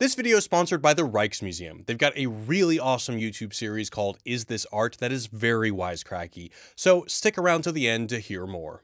This video is sponsored by the Rijksmuseum. They've got a really awesome YouTube series called Is This Art that is very wisecracky, so stick around to the end to hear more.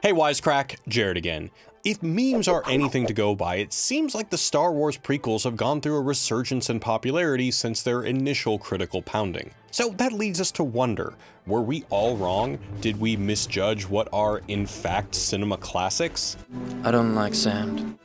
Hey Wisecrack, Jared again. If memes are anything to go by, it seems like the Star Wars prequels have gone through a resurgence in popularity since their initial critical pounding. So that leads us to wonder, were we all wrong? Did we misjudge what are in fact cinema classics? I don't like sand.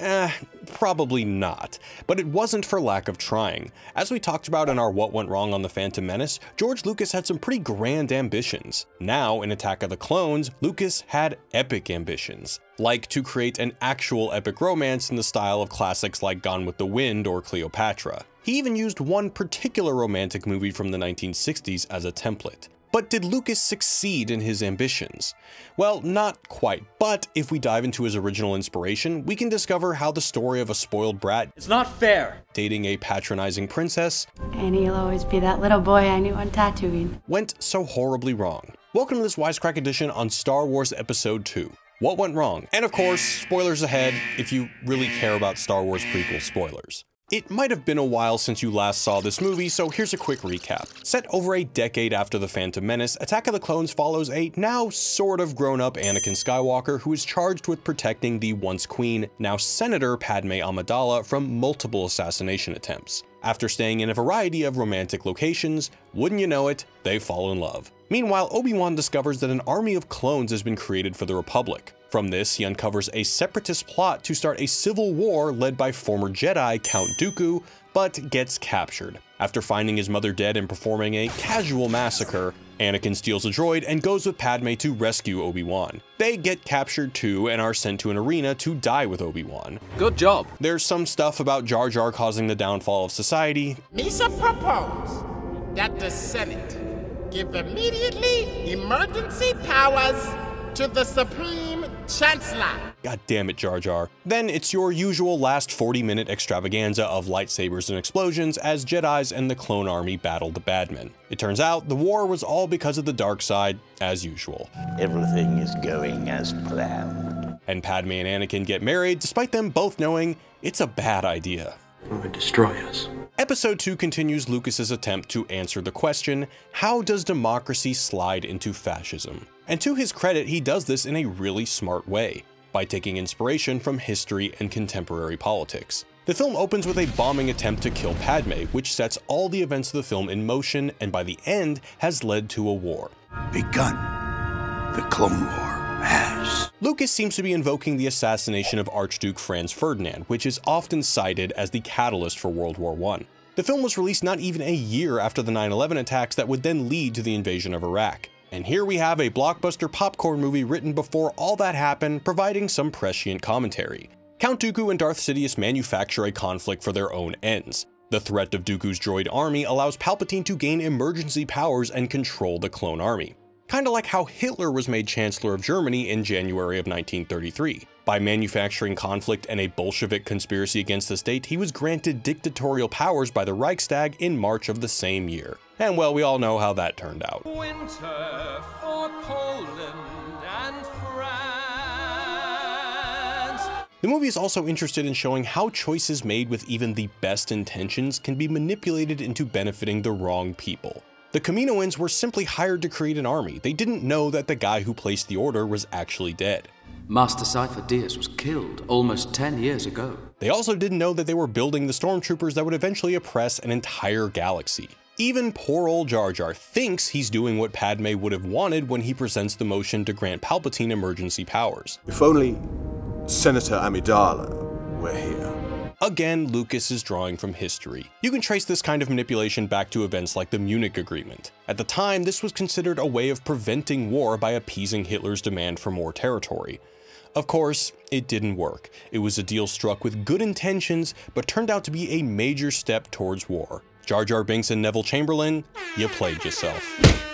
Eh, probably not. But it wasn't for lack of trying. As we talked about in our What Went Wrong on The Phantom Menace, George Lucas had some pretty grand ambitions. Now, in Attack of the Clones, Lucas had epic ambitions. Like to create an actual epic romance in the style of classics like Gone with the Wind or Cleopatra. He even used one particular romantic movie from the 1960s as a template. But did Lucas succeed in his ambitions? Well, not quite, but if we dive into his original inspiration, we can discover how the story of a spoiled brat It's not fair. dating a patronizing princess And he'll always be that little boy I knew on Tatooine. went so horribly wrong. Welcome to this Wisecrack edition on Star Wars Episode 2. What went wrong? And of course, spoilers ahead if you really care about Star Wars prequel spoilers. It might have been a while since you last saw this movie, so here's a quick recap. Set over a decade after The Phantom Menace, Attack of the Clones follows a now sort of grown-up Anakin Skywalker who is charged with protecting the once queen, now Senator Padme Amidala from multiple assassination attempts. After staying in a variety of romantic locations, wouldn't you know it, they fall in love. Meanwhile, Obi-Wan discovers that an army of clones has been created for the Republic. From this, he uncovers a separatist plot to start a civil war led by former Jedi Count Dooku, but gets captured. After finding his mother dead and performing a casual massacre, Anakin steals a droid and goes with Padme to rescue Obi-Wan. They get captured too and are sent to an arena to die with Obi-Wan. Good job. There's some stuff about Jar Jar causing the downfall of society, Misa propose that the Senate give immediately emergency powers to the Supreme Chancellor. God damn it, Jar Jar. Then it's your usual last 40 minute extravaganza of lightsabers and explosions as Jedi's and the clone army battle the Badmen. It turns out the war was all because of the dark side, as usual. Everything is going as planned. And Padme and Anakin get married despite them both knowing it's a bad idea. It would destroy us. Episode 2 continues Lucas's attempt to answer the question, how does democracy slide into fascism? And to his credit, he does this in a really smart way, by taking inspiration from history and contemporary politics. The film opens with a bombing attempt to kill Padme, which sets all the events of the film in motion and by the end has led to a war. Begun. The Clone War. Lucas seems to be invoking the assassination of Archduke Franz Ferdinand, which is often cited as the catalyst for World War I. The film was released not even a year after the 9-11 attacks that would then lead to the invasion of Iraq. And here we have a blockbuster popcorn movie written before all that happened, providing some prescient commentary. Count Dooku and Darth Sidious manufacture a conflict for their own ends. The threat of Dooku's droid army allows Palpatine to gain emergency powers and control the clone army kinda like how Hitler was made Chancellor of Germany in January of 1933. By manufacturing conflict and a Bolshevik conspiracy against the state, he was granted dictatorial powers by the Reichstag in March of the same year. And well, we all know how that turned out. Winter for Poland and France. The movie is also interested in showing how choices made with even the best intentions can be manipulated into benefiting the wrong people. The Kaminoans were simply hired to create an army. They didn't know that the guy who placed the order was actually dead. Master Sifo-Dyas was killed almost 10 years ago. They also didn't know that they were building the stormtroopers that would eventually oppress an entire galaxy. Even poor old Jar Jar thinks he's doing what Padme would have wanted when he presents the motion to grant Palpatine emergency powers. If only Senator Amidala were here. Again, Lucas is drawing from history. You can trace this kind of manipulation back to events like the Munich Agreement. At the time, this was considered a way of preventing war by appeasing Hitler's demand for more territory. Of course, it didn't work. It was a deal struck with good intentions, but turned out to be a major step towards war. Jar Jar Binks and Neville Chamberlain, you played yourself.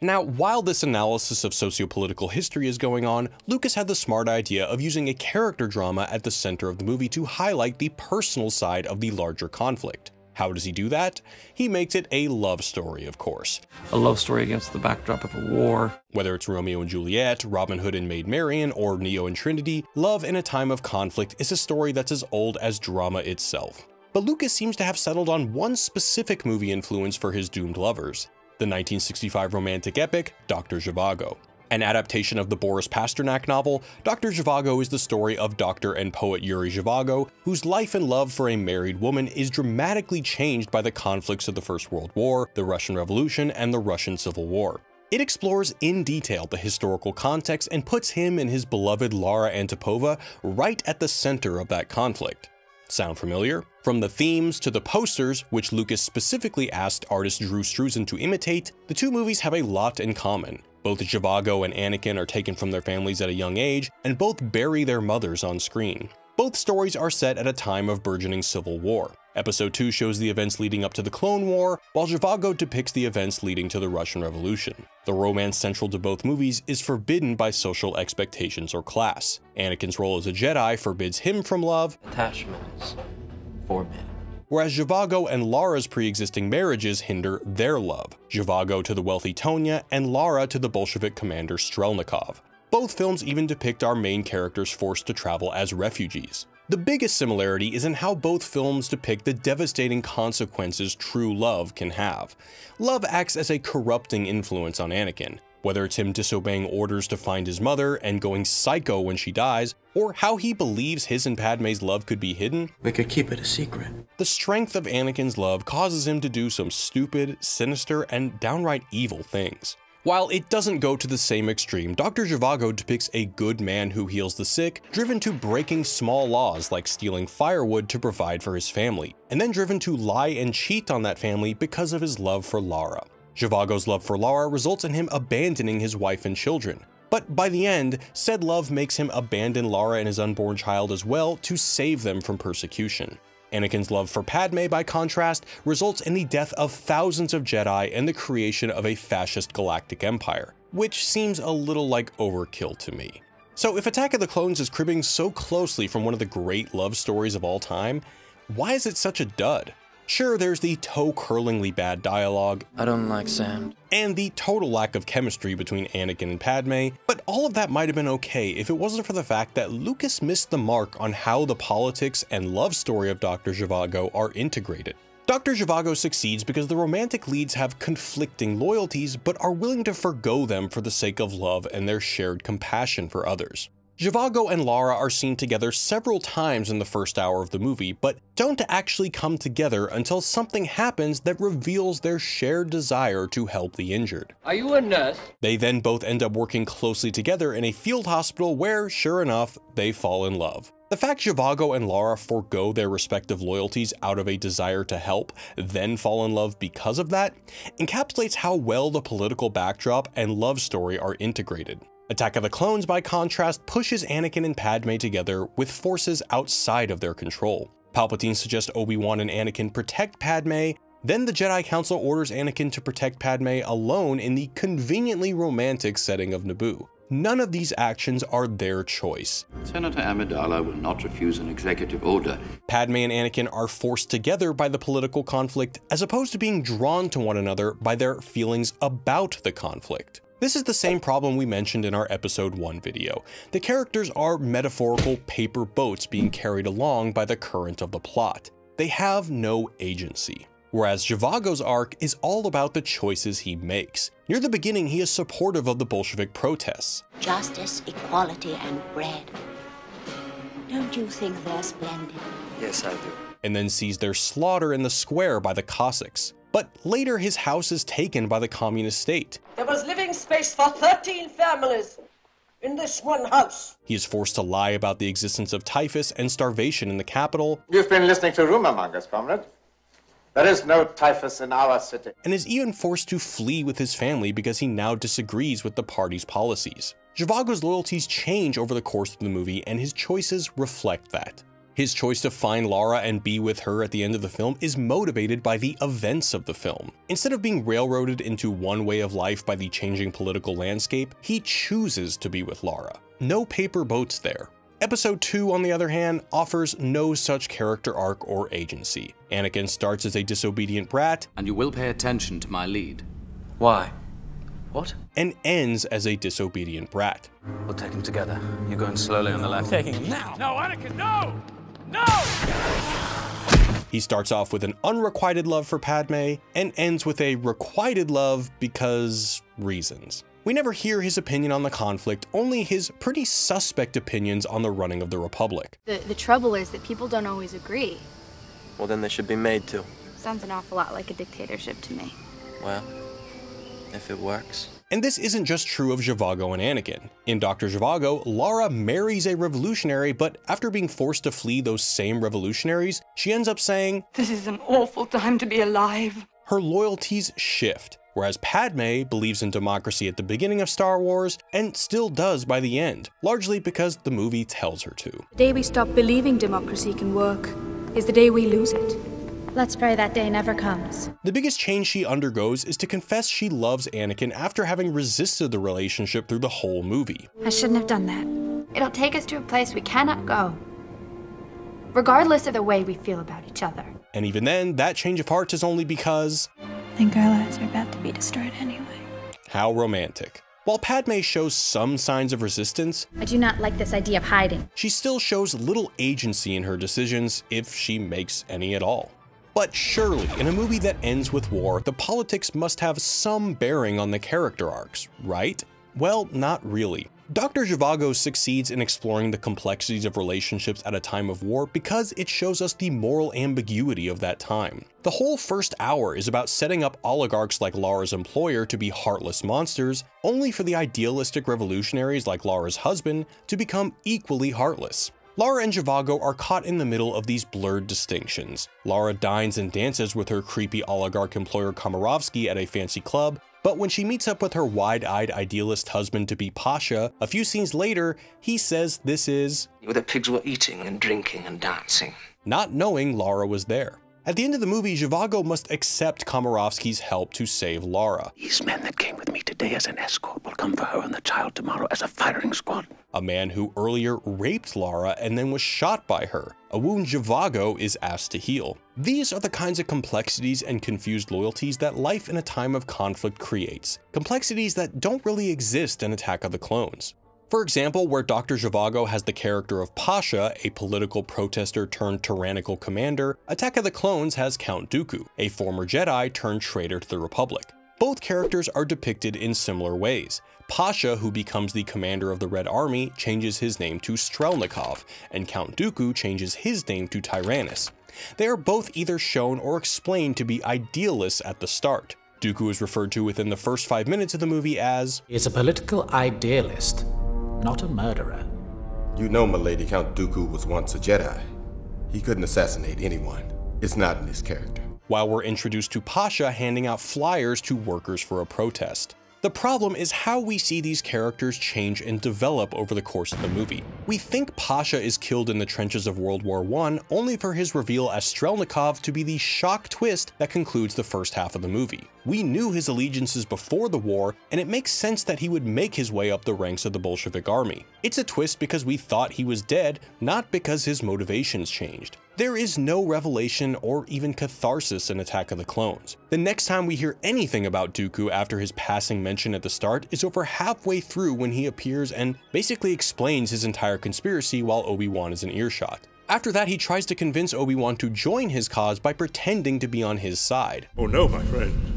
Now, while this analysis of sociopolitical history is going on, Lucas had the smart idea of using a character drama at the center of the movie to highlight the personal side of the larger conflict. How does he do that? He makes it a love story, of course. A love story against the backdrop of a war. Whether it's Romeo and Juliet, Robin Hood and Maid Marian, or Neo and Trinity, love in a time of conflict is a story that's as old as drama itself. But Lucas seems to have settled on one specific movie influence for his doomed lovers, the 1965 romantic epic Dr. Zhivago. An adaptation of the Boris Pasternak novel, Dr. Zhivago is the story of doctor and poet Yuri Zhivago, whose life and love for a married woman is dramatically changed by the conflicts of the First World War, the Russian Revolution, and the Russian Civil War. It explores in detail the historical context and puts him and his beloved Lara Antipova right at the center of that conflict. Sound familiar? From the themes to the posters, which Lucas specifically asked artist Drew Struzan to imitate, the two movies have a lot in common. Both Zhivago and Anakin are taken from their families at a young age, and both bury their mothers on screen. Both stories are set at a time of burgeoning civil war. Episode 2 shows the events leading up to the Clone War, while Zhivago depicts the events leading to the Russian Revolution. The romance central to both movies is forbidden by social expectations or class. Anakin's role as a Jedi forbids him from love, Attachment is forbidden. whereas Zhivago and Lara's pre-existing marriages hinder their love, Zhivago to the wealthy Tonya and Lara to the Bolshevik commander Strelnikov. Both films even depict our main characters forced to travel as refugees. The biggest similarity is in how both films depict the devastating consequences true love can have. Love acts as a corrupting influence on Anakin, whether it's him disobeying orders to find his mother and going psycho when she dies, or how he believes his and Padme's love could be hidden, We could keep it a secret. the strength of Anakin's love causes him to do some stupid, sinister, and downright evil things. While it doesn't go to the same extreme, Dr. Zhivago depicts a good man who heals the sick, driven to breaking small laws like stealing firewood to provide for his family, and then driven to lie and cheat on that family because of his love for Lara. Zhivago's love for Lara results in him abandoning his wife and children. But by the end, said love makes him abandon Lara and his unborn child as well to save them from persecution. Anakin's love for Padme, by contrast, results in the death of thousands of Jedi and the creation of a fascist galactic empire, which seems a little like overkill to me. So if Attack of the Clones is cribbing so closely from one of the great love stories of all time, why is it such a dud? Sure, there's the toe-curlingly bad dialogue, I don't like sand. and the total lack of chemistry between Anakin and Padme, but all of that might have been okay if it wasn't for the fact that Lucas missed the mark on how the politics and love story of Dr. Zhivago are integrated. Dr. Zhivago succeeds because the romantic leads have conflicting loyalties but are willing to forgo them for the sake of love and their shared compassion for others. Zhivago and Lara are seen together several times in the first hour of the movie, but don't actually come together until something happens that reveals their shared desire to help the injured. Are you a nurse? They then both end up working closely together in a field hospital where, sure enough, they fall in love. The fact Zhivago and Lara forego their respective loyalties out of a desire to help, then fall in love because of that, encapsulates how well the political backdrop and love story are integrated. Attack of the Clones, by contrast, pushes Anakin and Padme together with forces outside of their control. Palpatine suggests Obi-Wan and Anakin protect Padme, then the Jedi Council orders Anakin to protect Padme alone in the conveniently romantic setting of Naboo. None of these actions are their choice. Senator Amidala will not refuse an executive order. Padme and Anakin are forced together by the political conflict as opposed to being drawn to one another by their feelings about the conflict. This is the same problem we mentioned in our episode 1 video. The characters are metaphorical paper boats being carried along by the current of the plot. They have no agency. Whereas Zhivago's arc is all about the choices he makes. Near the beginning, he is supportive of the Bolshevik protests. Justice, equality, and bread. Don't you think they're splendid? Yes, I do. and then sees their slaughter in the square by the Cossacks. But later his house is taken by the communist state. There was living space for 13 families in this one house. He is forced to lie about the existence of typhus and starvation in the capital, You've been listening to rumor mongers, comrade. There is no typhus in our city. and is even forced to flee with his family because he now disagrees with the party's policies. Zhivago's loyalties change over the course of the movie, and his choices reflect that. His choice to find Lara and be with her at the end of the film is motivated by the events of the film. Instead of being railroaded into one way of life by the changing political landscape, he chooses to be with Lara. No paper boats there. Episode 2, on the other hand, offers no such character arc or agency. Anakin starts as a disobedient brat, and you will pay attention to my lead. Why? What? And ends as a disobedient brat. We'll take him together. You're going slowly on the left. Taking him now. No, Anakin, no! No! He starts off with an unrequited love for Padme and ends with a requited love because reasons. We never hear his opinion on the conflict, only his pretty suspect opinions on the running of the Republic. The, the trouble is that people don't always agree. Well, then they should be made to. Sounds an awful lot like a dictatorship to me. Well, if it works. And this isn't just true of Zhivago and Anakin. In Dr. Zhivago, Lara marries a revolutionary, but after being forced to flee those same revolutionaries, she ends up saying, This is an awful time to be alive. Her loyalties shift, whereas Padme believes in democracy at the beginning of Star Wars and still does by the end, largely because the movie tells her to. The day we stop believing democracy can work is the day we lose it. Let's pray that day never comes. The biggest change she undergoes is to confess she loves Anakin after having resisted the relationship through the whole movie. I shouldn't have done that. It'll take us to a place we cannot go, regardless of the way we feel about each other. And even then, that change of heart is only because. I think our lives are about to be destroyed anyway. How romantic. While Padme shows some signs of resistance, I do not like this idea of hiding. She still shows little agency in her decisions, if she makes any at all. But surely, in a movie that ends with war, the politics must have some bearing on the character arcs, right? Well, not really. Dr. Zhivago succeeds in exploring the complexities of relationships at a time of war because it shows us the moral ambiguity of that time. The whole first hour is about setting up oligarchs like Lara's employer to be heartless monsters, only for the idealistic revolutionaries like Lara's husband to become equally heartless. Lara and Zhivago are caught in the middle of these blurred distinctions. Lara dines and dances with her creepy oligarch employer Komarovsky at a fancy club, but when she meets up with her wide-eyed idealist husband to be Pasha, a few scenes later, he says this is where the pigs were eating and drinking and dancing. Not knowing Lara was there. At the end of the movie, Zhivago must accept Komarovsky's help to save Lara. These men that came with me today as an escort will come for her and the child tomorrow as a firing squad. A man who earlier raped Lara and then was shot by her, a wound Zhivago is asked to heal. These are the kinds of complexities and confused loyalties that life in a time of conflict creates. Complexities that don't really exist in Attack of the Clones. For example, where Dr. Zhivago has the character of Pasha, a political protester turned tyrannical commander, Attack of the Clones has Count Dooku, a former Jedi turned traitor to the Republic. Both characters are depicted in similar ways. Pasha, who becomes the commander of the Red Army, changes his name to Strelnikov, and Count Dooku changes his name to Tyrannus. They are both either shown or explained to be idealists at the start. Dooku is referred to within the first five minutes of the movie as He is a political idealist, not a murderer. You know, milady, Count Dooku was once a Jedi. He couldn't assassinate anyone. It's not in his character. While we're introduced to Pasha handing out flyers to workers for a protest. The problem is how we see these characters change and develop over the course of the movie. We think Pasha is killed in the trenches of World War I, only for his reveal as Strelnikov to be the shock twist that concludes the first half of the movie. We knew his allegiances before the war, and it makes sense that he would make his way up the ranks of the Bolshevik army. It's a twist because we thought he was dead, not because his motivations changed. There is no revelation or even catharsis in Attack of the Clones. The next time we hear anything about Dooku after his passing mention at the start is over halfway through when he appears and basically explains his entire conspiracy while Obi-Wan is in earshot. After that, he tries to convince Obi-Wan to join his cause by pretending to be on his side. Oh no, my friend.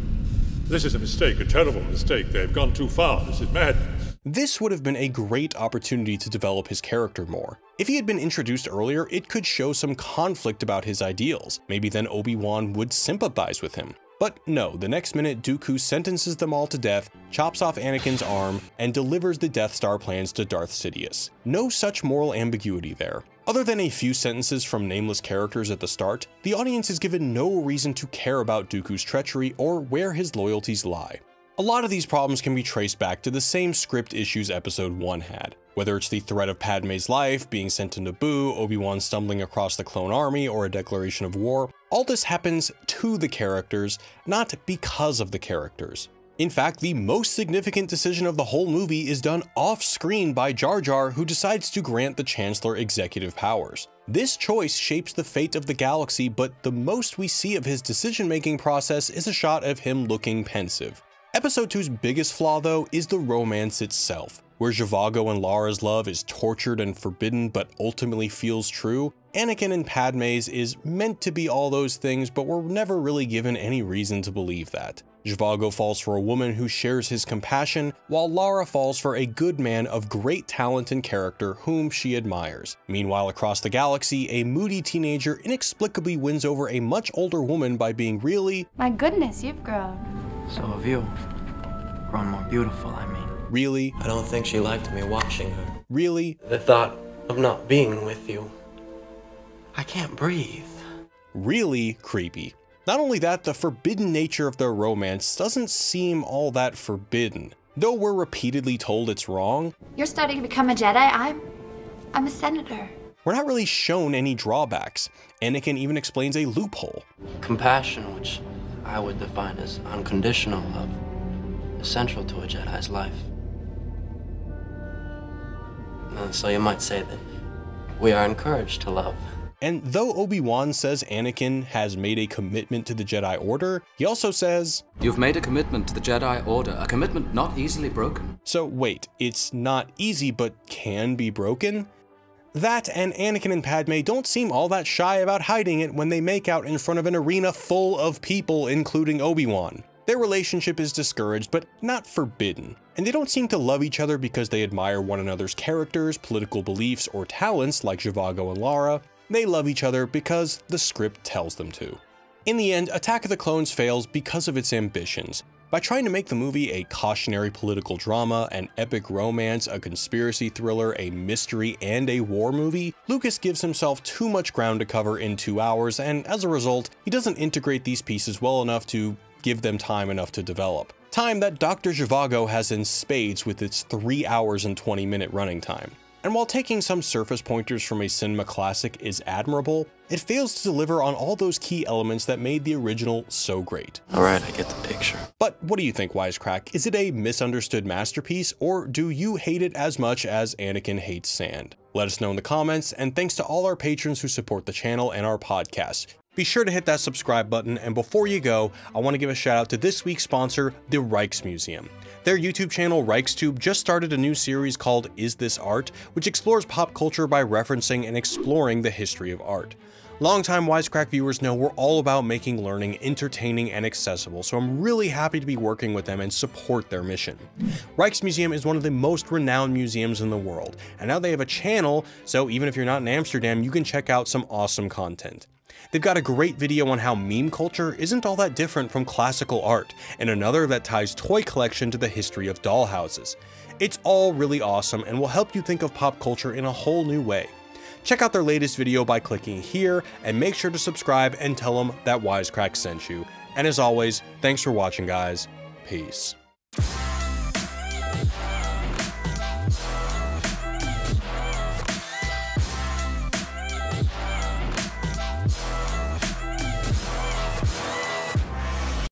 This is a mistake, a terrible mistake. They've gone too far. This is madness. This would have been a great opportunity to develop his character more. If he had been introduced earlier, it could show some conflict about his ideals. Maybe then Obi-Wan would sympathize with him. But no, the next minute Dooku sentences them all to death, chops off Anakin's arm, and delivers the Death Star plans to Darth Sidious. No such moral ambiguity there. Other than a few sentences from nameless characters at the start, the audience is given no reason to care about Dooku's treachery or where his loyalties lie. A lot of these problems can be traced back to the same script issues episode 1 had. Whether it's the threat of Padme's life, being sent to Naboo, Obi-Wan stumbling across the clone army, or a declaration of war, all this happens to the characters, not because of the characters. In fact, the most significant decision of the whole movie is done off screen by Jar Jar, who decides to grant the Chancellor executive powers. This choice shapes the fate of the galaxy, but the most we see of his decision making process is a shot of him looking pensive. Episode 2's biggest flaw, though, is the romance itself. Where Zhivago and Lara's love is tortured and forbidden but ultimately feels true, Anakin and Padme's is meant to be all those things, but we're never really given any reason to believe that. Zhivago falls for a woman who shares his compassion, while Lara falls for a good man of great talent and character whom she admires. Meanwhile, across the galaxy, a moody teenager inexplicably wins over a much older woman by being really, My goodness, you've grown. So have you. Grown more beautiful, I mean. really, I don't think she liked me watching her. really, The thought of not being with you. I can't breathe. really creepy. Not only that, the forbidden nature of their romance doesn't seem all that forbidden. Though we're repeatedly told it's wrong, You're studying to become a Jedi. I'm. I'm a senator. we're not really shown any drawbacks. Anakin even explains a loophole. Compassion, which I would define as unconditional love, is central to a Jedi's life. Uh, so you might say that we are encouraged to love. And though Obi-Wan says Anakin has made a commitment to the Jedi Order, he also says, You've made a commitment to the Jedi Order, a commitment not easily broken. So wait, it's not easy but can be broken? That and Anakin and Padme don't seem all that shy about hiding it when they make out in front of an arena full of people, including Obi-Wan. Their relationship is discouraged, but not forbidden, and they don't seem to love each other because they admire one another's characters, political beliefs, or talents like Zhivago and Lara. They love each other because the script tells them to. In the end, Attack of the Clones fails because of its ambitions. By trying to make the movie a cautionary political drama, an epic romance, a conspiracy thriller, a mystery, and a war movie, Lucas gives himself too much ground to cover in two hours, and as a result, he doesn't integrate these pieces well enough to give them time enough to develop. Time that Dr. Zhivago has in spades with its 3 hours and 20 minute running time. And while taking some surface pointers from a cinema classic is admirable, it fails to deliver on all those key elements that made the original so great. Alright, I get the picture. But what do you think, Wisecrack? Is it a misunderstood masterpiece, or do you hate it as much as Anakin hates sand? Let us know in the comments, and thanks to all our patrons who support the channel and our podcast. Be sure to hit that subscribe button, and before you go, I want to give a shout out to this week's sponsor, the Rijksmuseum. Their YouTube channel, Rijkstube, just started a new series called Is This Art, which explores pop culture by referencing and exploring the history of art. Longtime Wisecrack viewers know we're all about making learning entertaining and accessible, so I'm really happy to be working with them and support their mission. Rijksmuseum is one of the most renowned museums in the world, and now they have a channel, so even if you're not in Amsterdam, you can check out some awesome content. They've got a great video on how meme culture isn't all that different from classical art, and another that ties toy collection to the history of dollhouses. It's all really awesome and will help you think of pop culture in a whole new way. Check out their latest video by clicking here, and make sure to subscribe and tell them that Wisecrack sent you. And as always, thanks for watching guys, peace.